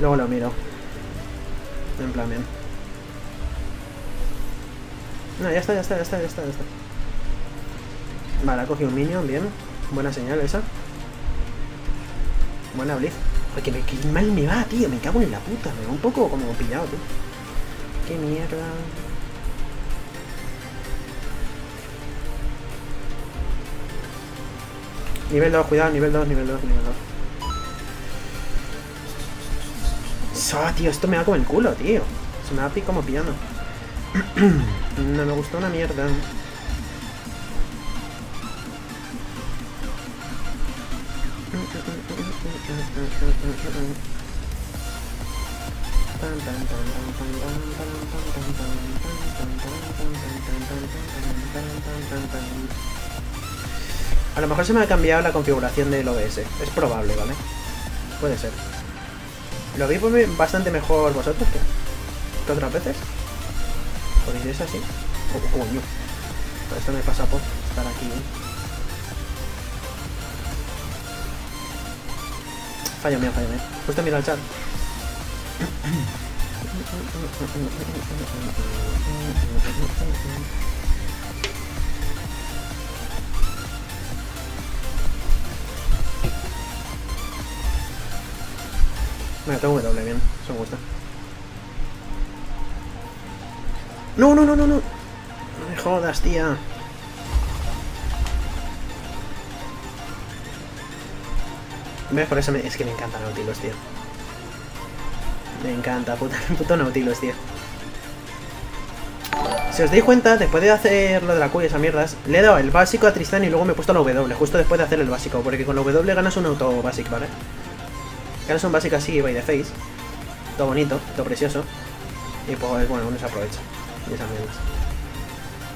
Luego lo miro. En plan, bien. No, ya está, ya está, ya está, ya está, ya está. Vale, ha cogido un minion, bien. Buena señal esa. Buena blitz. Oye, que, que mal me va, tío. Me cago en la puta. Me va un poco como pillado, tío. Qué mierda. Nivel 2, cuidado, nivel 2, nivel 2, nivel 2. Ah, tío, esto me va como el culo, tío. Se me va a picar como pillando. no me gustó una mierda. A lo mejor se me ha cambiado la configuración del OBS. Es probable, ¿vale? Puede ser. ¿Lo veis bastante mejor vosotros que, otras veces? ¿Podéis es así? Oh, coño. Esto me pasa por estar aquí. ¿eh? Fallo mío, fallo mío. Justo mira el chat. Me tengo W bien, eso me gusta. No, no, no, no, no. No me jodas, tía. ¿Ves? Por eso es que me encanta Nautilus, tío. Me encanta, puta, puto Nautilus, tío. Si os dais cuenta, después de hacer lo de la Q y esas mierdas, le he dado el básico a Tristan y luego me he puesto la W, justo después de hacer el básico, porque con la W ganas un auto básico, ¿vale? Un básico así, by the face. Todo bonito, todo precioso. Y pues bueno, uno se aprovecha. Y esas mierdas.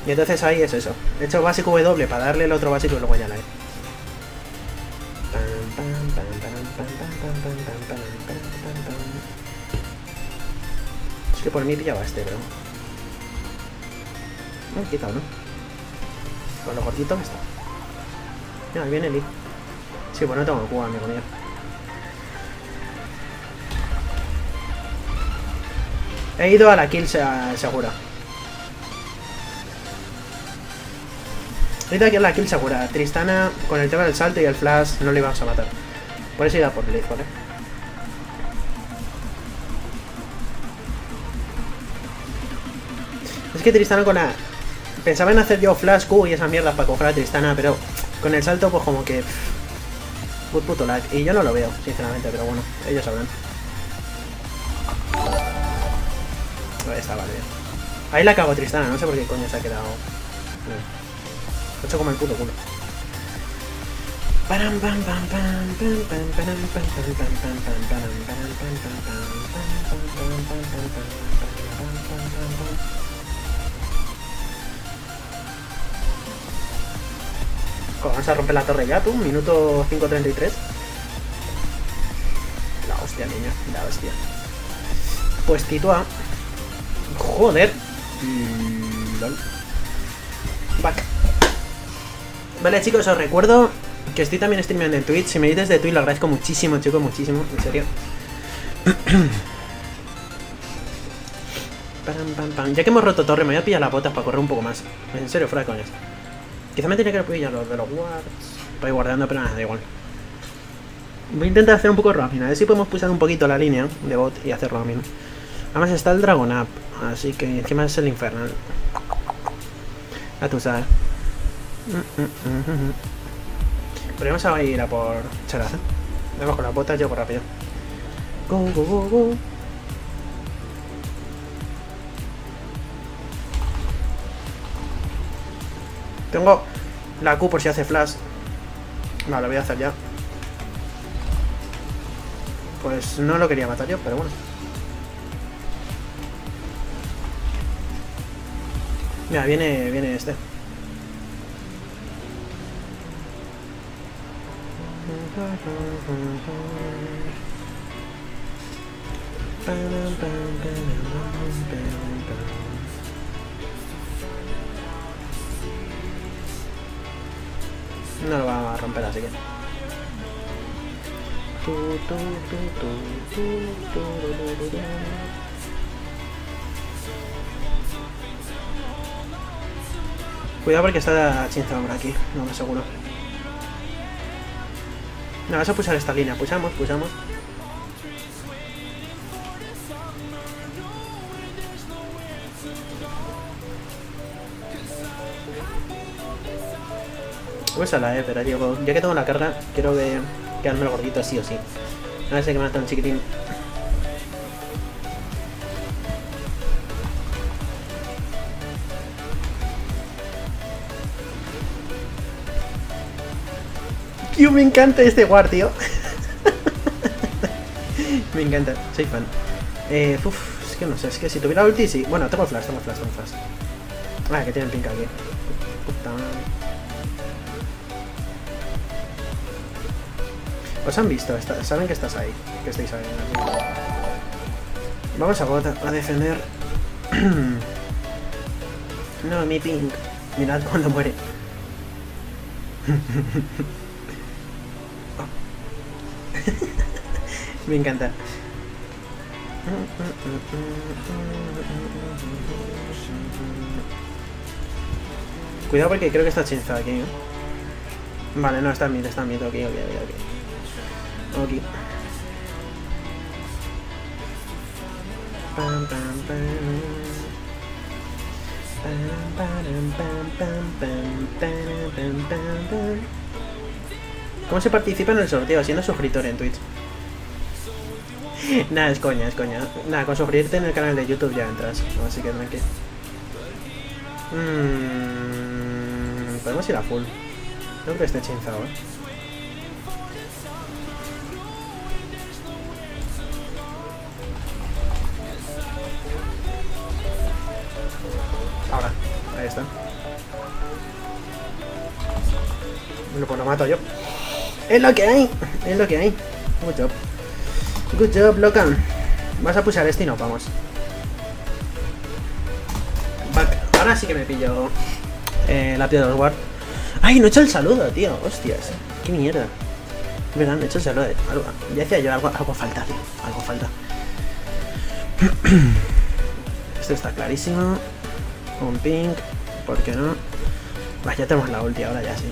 Y entonces ahí es eso. He hecho básico W para darle el otro básico y luego ya la he. Es que por mí pillaba este, bro. No, he quitado, ¿no? Con lo cortito está. Mira, ahí viene Lee. Sí, pues no tengo Q, amigo mío. He ido a la kill segura. He ido aquí a la kill segura. Tristana, con el tema del salto y el flash, no le íbamos a matar. Por eso he ido a por Blitz, ¿vale? Es que Tristana con la... Pensaba en hacer yo flash Q y esa mierda para coger a Tristana, pero con el salto pues como que... Put puto lag. Y yo no lo veo, sinceramente, pero bueno, ellos sabrán. Ahí está, vale. Ahí la cago Tristana, no sé por qué coño se ha quedado. Lo he hecho como el puto culo. Vamos a romper la torre ya, tú, minuto 5.33. La hostia, niño, la hostia. Pues Titua. Joder. Vale, chicos, os recuerdo que estoy también streameando en Twitch. Si me dices de Twitch, lo agradezco muchísimo, chicos, muchísimo, en serio. Ya que hemos roto torre, me voy a pillar las botas para correr un poco más. En serio, fuera de coñas. Quizá me tenía que pillar los de los. Para ir guardando, pero nada, da igual. Voy a intentar hacer un poco rápido, a ver si podemos pulsar un poquito la línea de bot y hacerlo a mí. Además está el Dragon Up, así que encima es el Infernal. Ya tú sabes. Pero vamos a ir a por Charaza. Vamos con las botas, yo por rápido. Go, go, go, go. Tengo la Q por si hace flash. No, lo voy a hacer ya. Pues no lo quería matar yo, pero bueno. Mira, viene, viene este. No lo va a romper así que. Cuidado porque está chinzado por aquí, no me aseguro. No, vas a pulsar esta línea. Pulsamos, pulsamos. la eh, pero ya que tengo la carga, quiero que quedarme gordito así o sí. No sé que me tan chiquitín. Me encanta este guard, tío. me encanta, soy fan. Eh, uf, es que no sé, es que si tuviera ulti, sí. Bueno, tengo flash, tengo flash, tengo flash. Ah, que tienen pink aquí. Puta Os han visto, saben que estás ahí, que estáis ahí. Vamos a, defender. no, mi pink. Mirad cuando muere. Me encanta. Cuidado porque creo que está chinzado aquí, ¿eh? Vale, no, está en está en mid, ok, ok, ok. Ok. ¿Cómo se participa en el sorteo? Siendo suscriptor en Twitch. Nada, es coña, es coña. Nada, con suscribirte en el canal de YouTube ya entras. Así que tranqui. Mmm, podemos ir a full. No creo que esté chinzado, ¿eh? Ahora, ahí está. Bueno, pues lo mato yo. Es lo que hay, es lo que hay. Good job. Good job, Locan. Vas a pulsar este y no, vamos. Ahora sí que me pillo eh, la piedra del guard. ¡Ay, no he hecho el saludo, tío! ¡Hostias! ¡Qué mierda! Verdad, no he hecho el saludo. ya decía yo, algo, algo falta, tío. Algo falta. Esto está clarísimo. Un pink. ¿Por qué no? Vaya, ya tenemos la ulti ahora ya sí.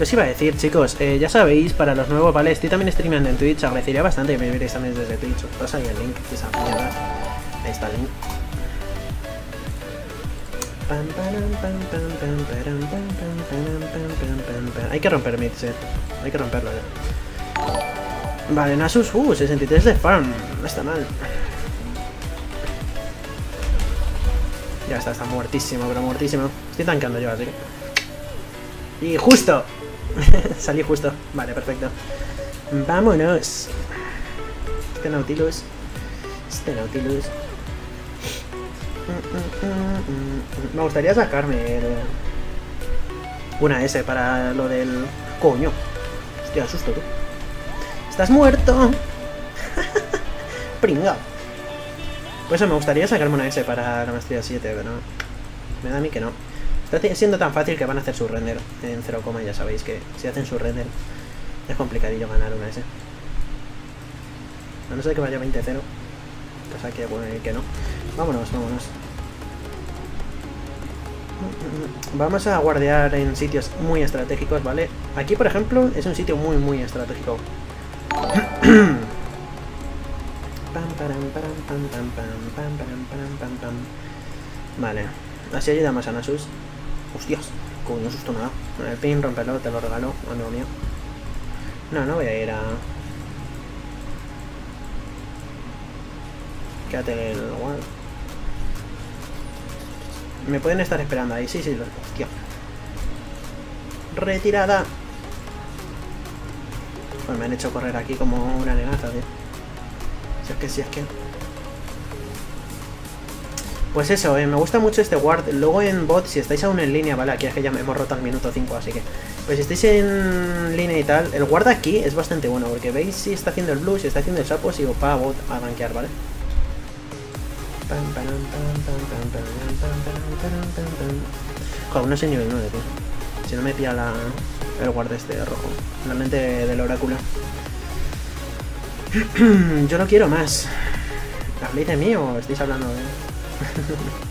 ¿Qué os iba a decir, chicos? Eh, ya sabéis, para los nuevos, ¿vale? Estoy también streamando en Twitch. Agradecería bastante que me vierais también desde Twitch. Os ahí el link, esa mierda. Ahí está el link. Hay que romper mid, Hay que romperlo ya. Vale, Nasus, uh, 63 de farm. No está mal. Ya está, está muertísimo, pero muertísimo. Estoy tancando yo, así que... Y justo, Salí justo. Vale, perfecto. Vámonos. Este Nautilus. Este Nautilus. Me gustaría sacarme el... una S para lo del... Coño. Hostia, asusto tú. ¡Estás muerto! Pringao. Pues me gustaría sacarme una S para la maestría 7, pero... Me da a mí que no. Está siendo tan fácil que van a hacer su render en 0, ya sabéis que si hacen su render es complicadillo ganar una S. A no ser que vaya 20-0. Cosa que, bueno, que no. Vámonos, vámonos. Vamos a guardear en sitios muy estratégicos, ¿vale? Aquí, por ejemplo, es un sitio muy, muy estratégico. Vale, así ayudamos a Nasus. Hostias, coño, susto nada. El pin, romperlo, te lo regalo, amigo mío. No, no voy a ir a... Quédate el wall. Me pueden estar esperando ahí, sí, sí, hostia. Retirada. Pues me han hecho correr aquí como una negaza, tío. Si es que, si es que... Pues eso, eh, me gusta mucho este ward. Luego en bot, si estáis aún en línea, ¿vale? Aquí es que ya hemos roto al minuto 5, así que... Pues si estáis en línea y tal, el ward aquí es bastante bueno, porque veis si está haciendo el blue, si está haciendo el sapo, si va a bot a gankear, ¿vale? Joder, no sé nivel 9, tío. Si no me pilla la... El guarda este rojo. La lente del oráculo. Yo no quiero más. ¿Habléis de mí o estáis hablando de...?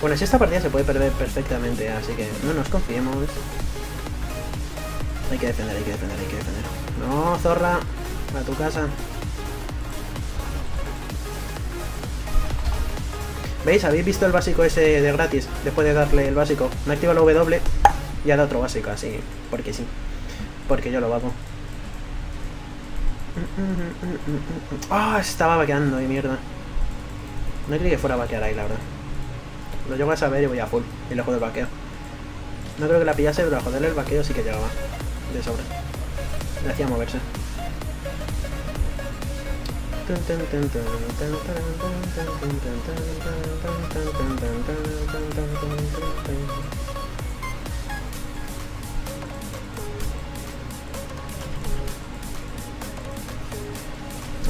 Bueno, si esta partida se puede perder perfectamente, así que no nos confiemos. Hay que defender, hay que defender, hay que defender. No, zorra, a tu casa. ¿Veis? ¿Habéis visto el básico ese de gratis? Después de darle el básico. Me activa la W y da otro básico, así. Porque sí. Porque yo lo hago. Ah, estaba vaqueando de mierda. No creí que fuera a vaquear ahí, la verdad. Lo llego a saber y voy a full. Y lo jodo el vaqueo. No creo que la pillase, pero a joderle el vaqueo sí que llegaba. De sobra. Le hacía moverse.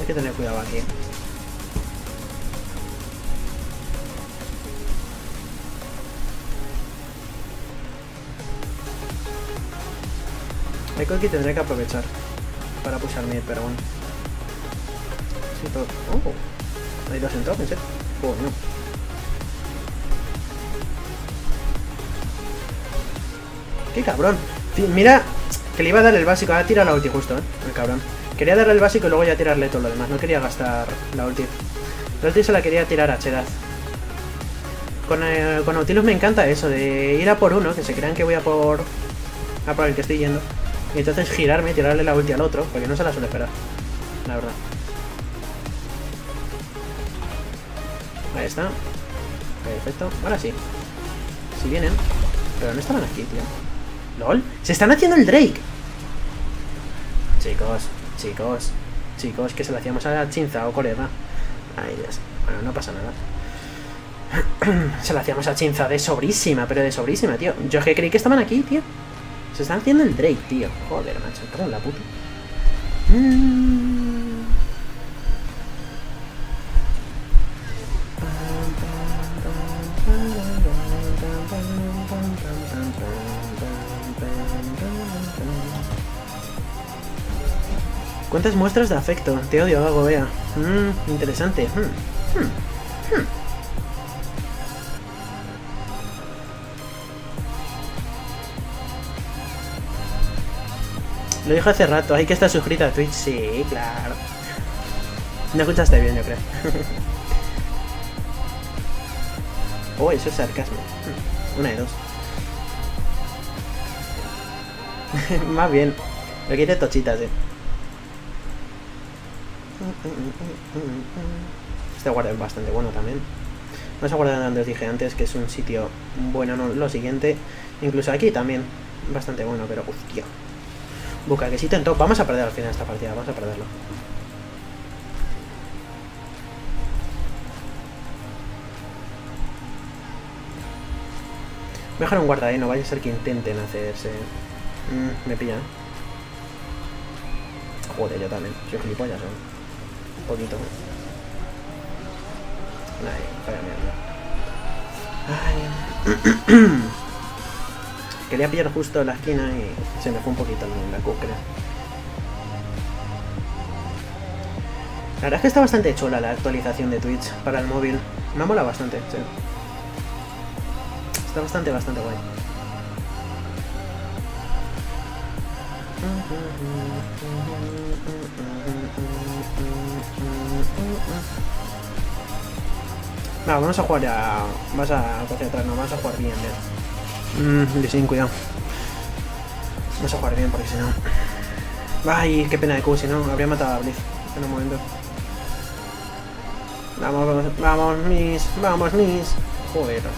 Que tener cuidado aquí. Hay que tendré que aprovechar para pusharme, pero bueno. Sí, todo. Oh, hay dos en top, en serio. Oh, no. ¡Qué cabrón! Mira, que le iba a dar el básico. Ahora tira la ulti justo, ¿eh? El cabrón. Quería darle el básico y luego ya tirarle todo lo demás. No quería gastar la ulti. La ulti se la quería tirar a Cheraz. Con, eh, con me encanta eso, de ir a por uno, que se crean que voy a por... A por el que estoy yendo. Y entonces girarme y tirarle la ulti al otro, porque no se la suele esperar. La verdad. Ahí está. Perfecto. Ahora sí. Si vienen. Pero no estaban aquí, tío. ¡Lol! ¡Se están haciendo el Drake! Chicos, chicos, chicos, que se lo hacíamos a la chinza o colega. Ay, Dios. Bueno, no pasa nada. se lo hacíamos a chinza de sobrísima, pero de sobrísima, tío. Yo que creí que estaban aquí, tío. Se están haciendo el Drake, tío. Joder, macho. Cago la puta. ¿Cuántas muestras de afecto? Te odio, hago, vea. Mmm, interesante. Hmm, hmm, hmm. Lo dijo hace rato, hay que estar suscrito a Twitch. Sí, claro. No escuchaste bien, yo creo. oh, eso es sarcasmo. Una de dos. Más bien. Lo que tochitas, eh. Este guardia es bastante bueno también. Vamos a guardar donde os dije antes, que es un sitio bueno, no lo siguiente. Incluso aquí también, bastante bueno, pero hostia. Bucaquesito en top. Vamos a perder al final esta partida, vamos a perderlo. Dejar un guarda ahí, no vaya a ser que intenten hacerse... Mm, me pillan. Joder, yo también. Soy gilipollas, ¿no? Poquito. Quería pillar justo la esquina y se me fue un poquito la cucre. La verdad es que está bastante chula la actualización de Twitch para el móvil. Me mola bastante. Está bastante, bastante guay. No, vamos a jugar ya. Vas a concentrar, no, vamos a jugar bien, bien. Mmm, sin cuidado. Vamos a jugar bien porque si no. Ay, qué pena de Q, si no, habría matado a Blitz en un momento. Vamos, vamos, vamos, mis, vamos, mis. Joder, no,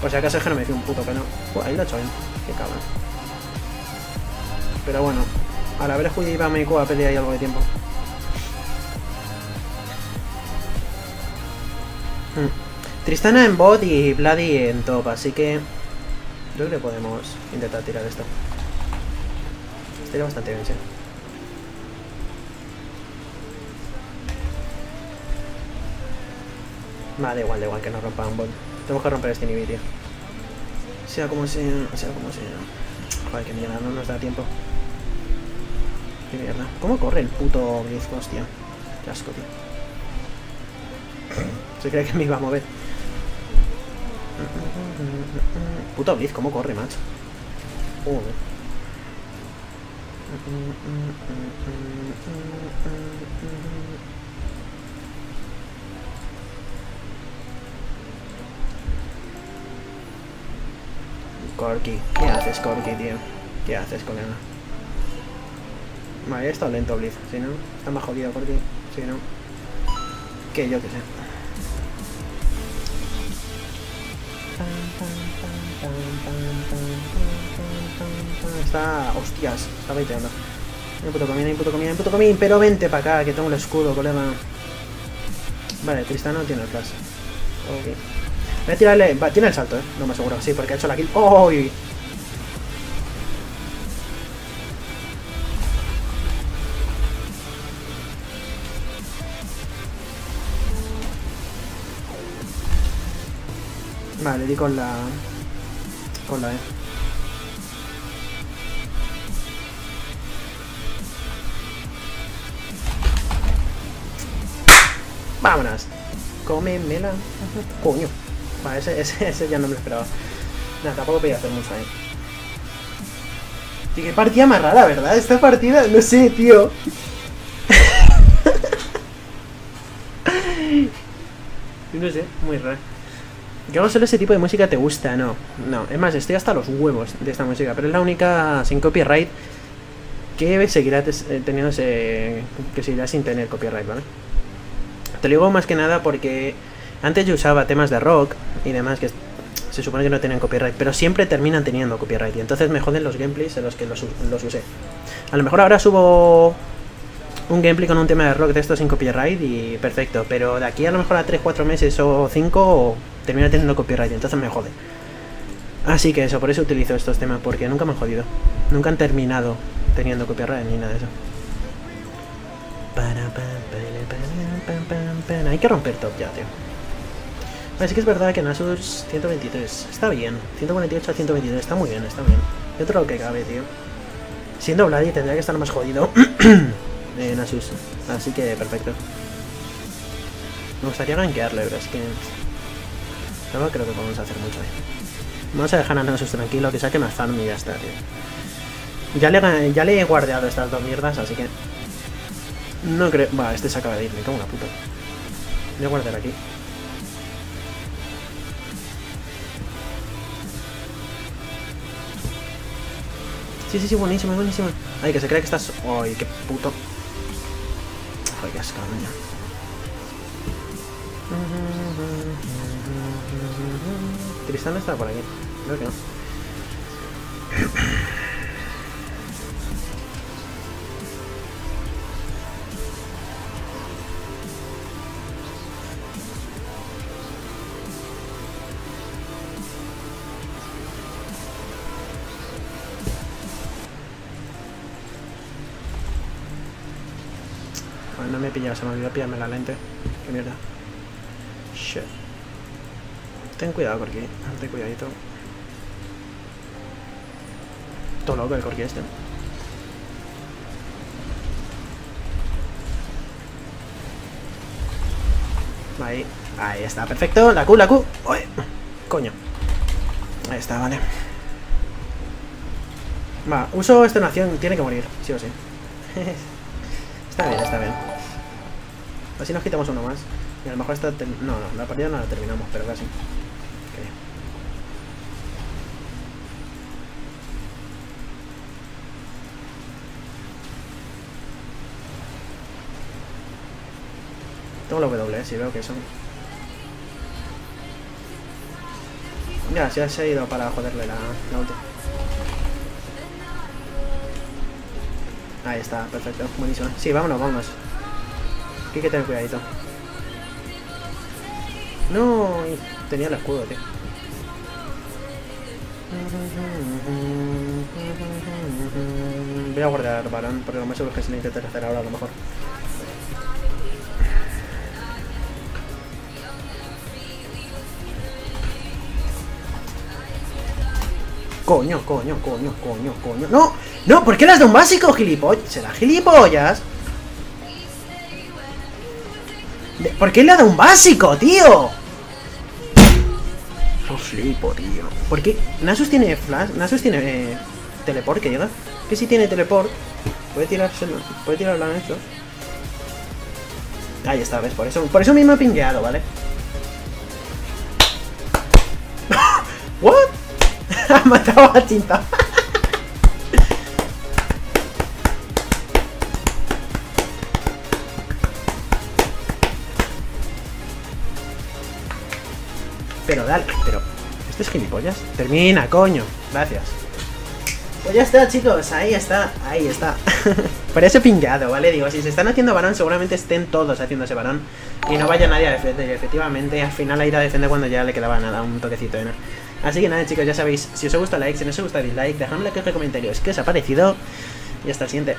Por si acaso es que no me hice un puto peno. ahí lo he hecho bien. Qué cabrón. Pero bueno, a la vez Judy iba a Meiko a pelear ahí algo de tiempo. Tristana en bot y Bloody en top, así que yo creo que podemos intentar tirar esto. Estaría bastante bien, sí. Va, da igual, da igual que no rompa un bot. Tenemos que romper este tío. Sea como sea, sea como sea. Joder, qué mierda, no nos da tiempo. Qué mierda. ¿Cómo corre el puto Blitz, hostia? Qué asco, tío. Se cree que me iba a mover. Puto Blitz, ¿cómo corre, macho? Joder. Corky, ¿qué haces, Corky, tío? ¿Qué haces, colega? Vale, está lento Blitz, si no, está más jodido Corky, si no. Que yo que sé. Hostias, está baiteando. Hay puto comín, hay puto comín, hay puto comín, pero vente para acá, que tengo el escudo, colega. Vale, Tristano tiene el flash. Ok. Voy a tirarle... Tiene el salto, eh. No me aseguro. Sí, porque ha hecho la kill. ¡Oh! Vale, di con la... Con la E. ¡Vámonos! Cómemela. Coño. Vale, ese, ese, ese, ya no me lo esperaba. Nada, tampoco podía hacer mucho ahí. Tío, qué partida más rara, ¿verdad? Esta partida, no sé, tío. no sé, muy raro. Yo no sé ese tipo de música te gusta, no. No, es más, estoy hasta los huevos de esta música, pero es la única sin copyright que seguirá eh, teniendo ese, que seguirá sin tener copyright, ¿vale? Te lo digo más que nada porque antes yo usaba temas de rock y demás que se supone que no tienen copyright, pero siempre terminan teniendo copyright y entonces me joden los gameplays en los que los, usé. A lo mejor ahora subo un gameplay con un tema de rock de esto sin copyright y perfecto, pero de aquí a lo mejor a 3-4 meses o 5 termina teniendo copyright, entonces me jode. Así que eso, por eso utilizo estos temas, porque nunca me han jodido. Nunca han terminado teniendo copyright ni nada de eso. Hay que romper top ya, tío. Así que es verdad que Nasus 123 está bien. 148 a 123 está muy bien, está bien. Yo creo que cabe, tío. Siendo Vladi tendría que estar más jodido eh, Nasus. Así que perfecto. Me gustaría gankearle, pero es que... No creo que podemos hacer mucho ahí. Vamos a dejar a Nasus tranquilo, que saque más farm y ya está, tío. Ya le, ya le he guardeado estas dos mierdas, así que... No creo... Va, este se acaba de ir, me cago en la puta. Voy a guardar aquí. Sí, sí, sí, buenísimo, buenísimo. Ay, que se cree que estás... Ay, qué puto... Ay, qué asco, Tristán está por aquí. Creo que no. Me he pillado, se me olvidó pillarme la lente. Qué mierda. Shit. Ten cuidado, Corki. Ten cuidadito. Todo loco el Corki este. Ahí. Ahí está, perfecto. La Q, la Q. Uy. Coño. Ahí está, vale. Va, uso extenuación. Tiene que morir, sí o sí. está bien, está bien. Así nos quitamos uno más. Y a lo mejor esta... No, no, la partida no la terminamos, pero casi. Okay. Tengo la W, si veo que son. Ya, ya se ha ido para joderle la, la ulti. Ahí está, perfecto, buenísimo. Sí, vámonos, vámonos hay que tener cuidadito. No, tenía el escudo, tío. Voy a guardar balón, porque lo más seguro es que se necesita tercer ahora a lo mejor. Coño, coño, coño, coño, coño. No, no, ¿por qué las de un básico, gilipollas? ¿Será gilipollas? ¿Por qué le ha dado un básico, tío? No flipo, tío. ¿Por qué? Nasus tiene flash, Nasus tiene eh, teleport, que llega. Que si tiene teleport, puede tirárselo, puede tirarlo en esto. Ahí está, ves, por eso, por eso mismo he pingueado, ¿vale? ¿What? ha matado a Tinta. ¿Esto es gilipollas? Termina, coño. Gracias. Pues ya está, chicos. Ahí está, ahí está. Parece pingueado, ¿vale? Digo, si se están haciendo varón, seguramente estén todos haciéndose varón. Y no vaya nadie a defender. Y efectivamente, al final a ir a defender cuando ya le quedaba nada, un toquecito de nada. Así que nada, chicos, ya sabéis. Si os gusta, like. Si no os gusta, dislike. Dejadme la caja de comentarios qué os ha parecido. Y hasta el siguiente.